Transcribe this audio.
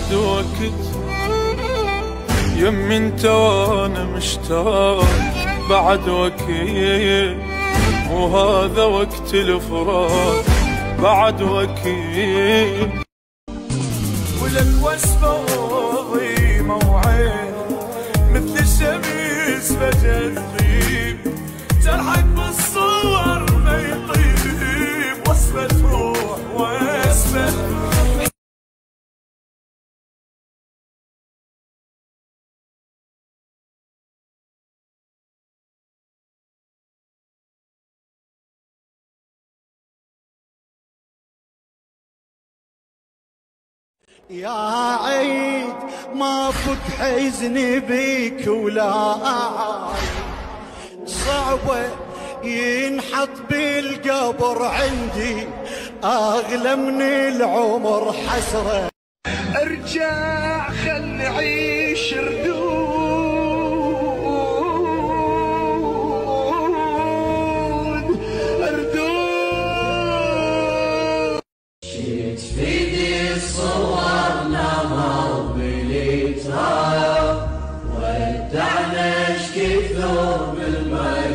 بعد وقت يم انت وأنا مشتاق بعد وقت وهذا وقت الفراق بعد وقت ولك وصفة يا عيد ما فك حزني بيك ولا أعايد صعبة ينحط بالقبر عندي أغلى من العمر حسرة. ارجع خل عيش ردود. ردود. ذنوب المايا